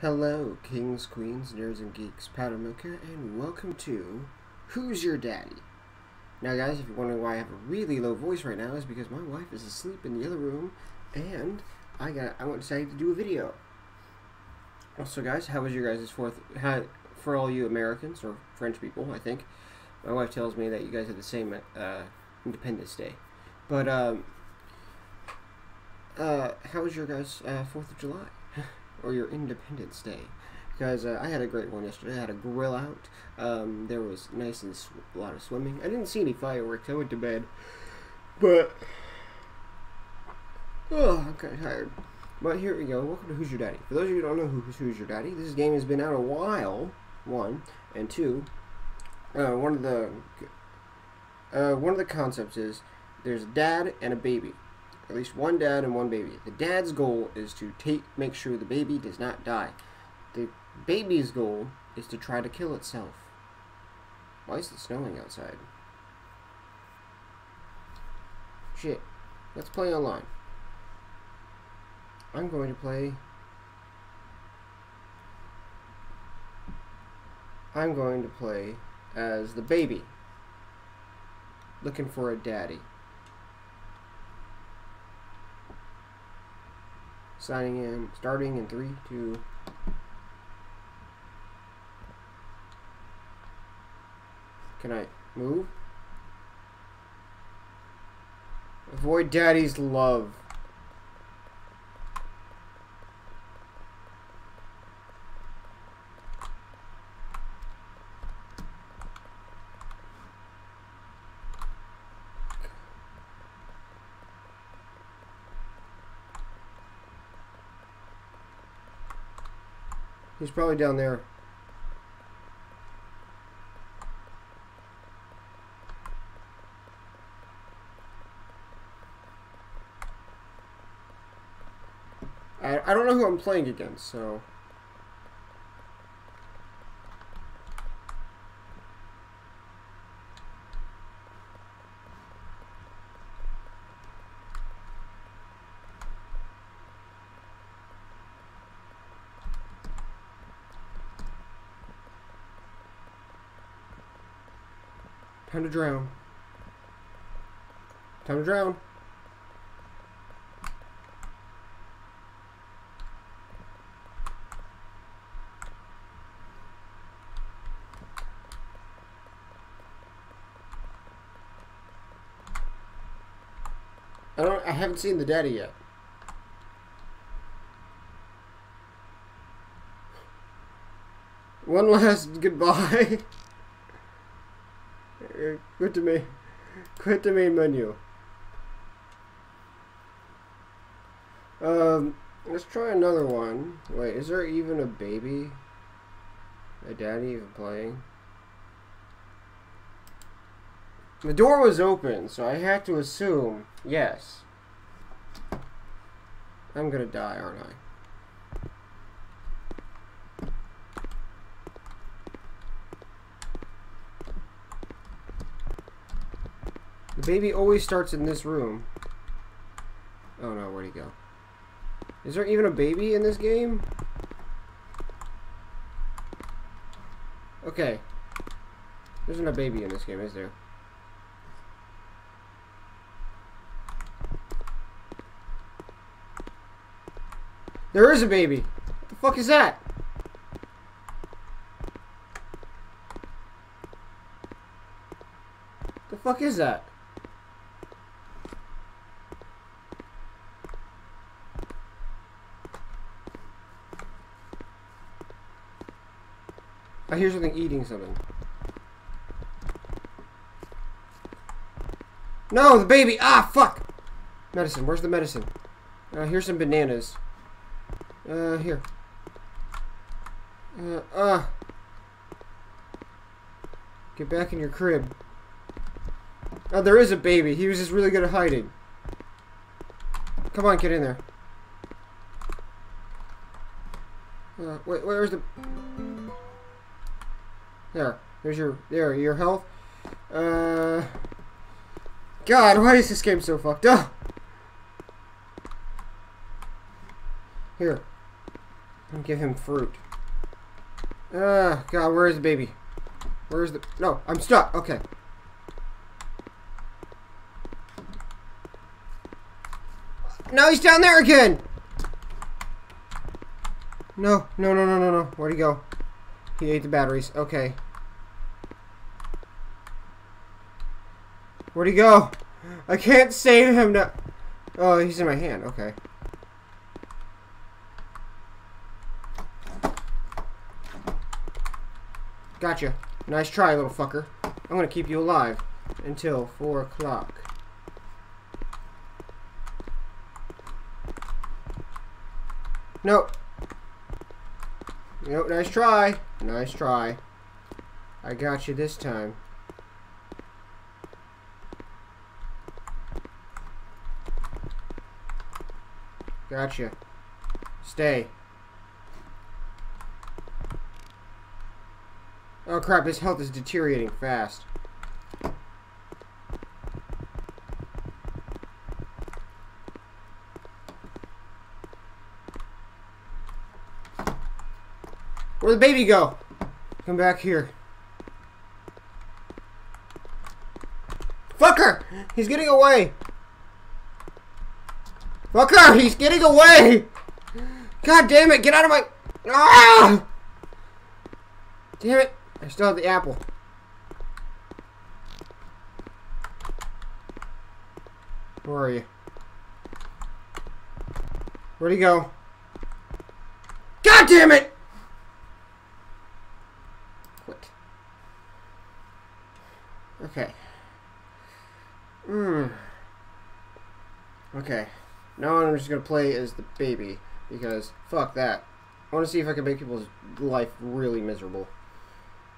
Hello, kings, queens, nerds, and geeks, Powder Milker, and welcome to Who's Your Daddy? Now, guys, if you're wondering why I have a really low voice right now, is because my wife is asleep in the other room, and I got I decided to do a video. Also, guys, how was your guys' fourth? How, for all you Americans or French people, I think my wife tells me that you guys have the same uh, Independence Day, but um, uh, how was your guys' uh, Fourth of July? Or your Independence Day. Because uh, I had a great one yesterday. I had a grill out. Um, there was nice and a lot of swimming. I didn't see any fireworks. I went to bed. But, oh, I'm kind of tired. But here we go. Welcome to Who's Your Daddy. For those of you who don't know who's, who's Your Daddy, this game has been out a while, one. And two, uh, one of the uh, one of the concepts is there's a dad and a baby at least one dad and one baby. The dad's goal is to take make sure the baby does not die. The baby's goal is to try to kill itself. Why is it snowing outside? Shit. Let's play online. I'm going to play... I'm going to play as the baby. Looking for a daddy. Signing in, starting in three, two. Can I move? Avoid daddy's love. He's probably down there. I, I don't know who I'm playing against, so... Time to drown. Time to drown. I don't I haven't seen the daddy yet. One last goodbye. Quit to me. Quit the main menu. Um, let's try another one. Wait, is there even a baby? A daddy even playing? The door was open, so I had to assume yes. I'm gonna die, aren't I? Baby always starts in this room. Oh no, where'd he go? Is there even a baby in this game? Okay. There isn't a baby in this game, is there? There is a baby! What the fuck is that? What the fuck is that? I hear something eating something. No, the baby! Ah, fuck! Medicine, where's the medicine? Uh, here's some bananas. Uh, here. Uh, uh. Get back in your crib. Oh, there is a baby. He was just really good at hiding. Come on, get in there. Uh, wait, where's the... There. There's your there your health. Uh God, why is this game so fucked up? Here. And give him fruit. Ah, God, where is the baby? Where is the... No, I'm stuck. Okay. No, he's down there again! No, no, no, no, no, no. Where'd he go? He ate the batteries. Okay. Where'd he go? I can't save him now. Oh, he's in my hand. Okay. Gotcha. Nice try, little fucker. I'm gonna keep you alive until 4 o'clock. Nope. Nope, nice try. Nice try. I got you this time. Gotcha. Stay. Oh crap, his health is deteriorating fast. Where'd the baby go? Come back here. Fucker! He's getting away! Fucker! He's getting away! God damn it! Get out of my... Ah! Damn it! I still have the apple. Where are you? Where'd he go? God damn it! Okay. Hmm. Okay. Now I'm just gonna play as the baby because fuck that. I want to see if I can make people's life really miserable.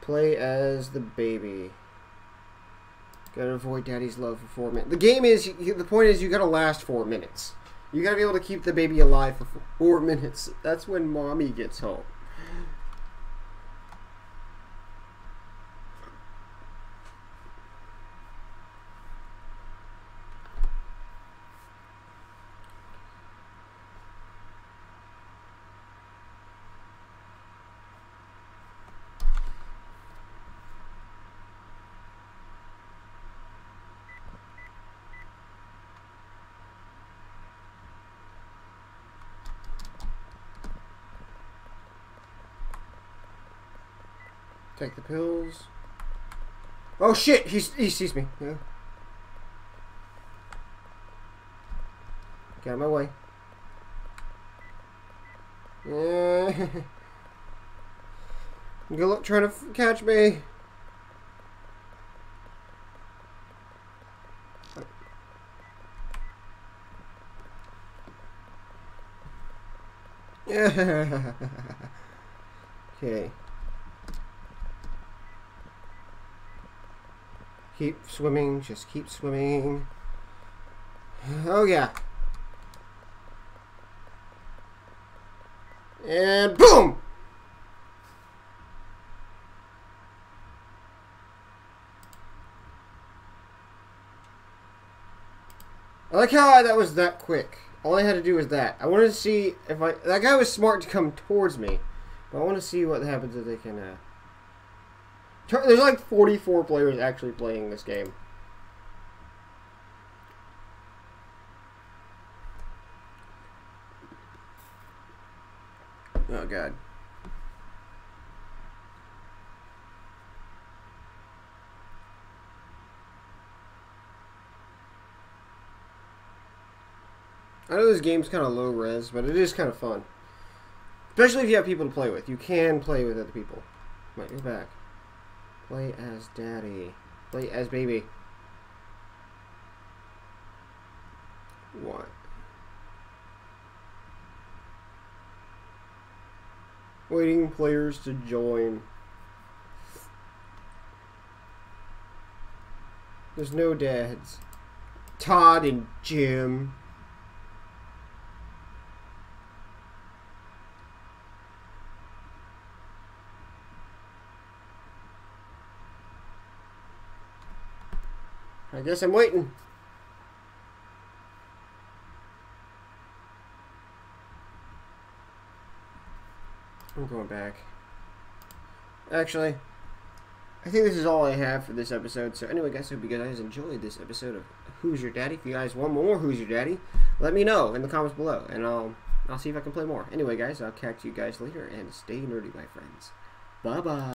Play as the baby. Gotta avoid daddy's love for four minutes. The game is, the point is you gotta last four minutes. You gotta be able to keep the baby alive for four minutes. That's when mommy gets home. Take the pills. Oh shit! He's, he sees me. Yeah. Get out of my way. Yeah. Good luck trying to catch me. Yeah. okay. Keep swimming, just keep swimming. Oh yeah. And boom! I like how that was that quick. All I had to do was that. I wanted to see if I... That guy was smart to come towards me. But I want to see what happens if they can... Uh, there's like 44 players actually playing this game. Oh god. I know this game's kind of low res, but it is kind of fun. Especially if you have people to play with. You can play with other people. Might go back. Play as daddy. Play as baby. What? Waiting players to join. There's no dads. Todd and Jim. I guess I'm waiting. I'm going back. Actually, I think this is all I have for this episode. So anyway, guys, hope you guys enjoyed this episode of Who's Your Daddy. If you guys want more Who's Your Daddy, let me know in the comments below, and I'll I'll see if I can play more. Anyway, guys, I'll catch you guys later, and stay nerdy, my friends. Bye bye.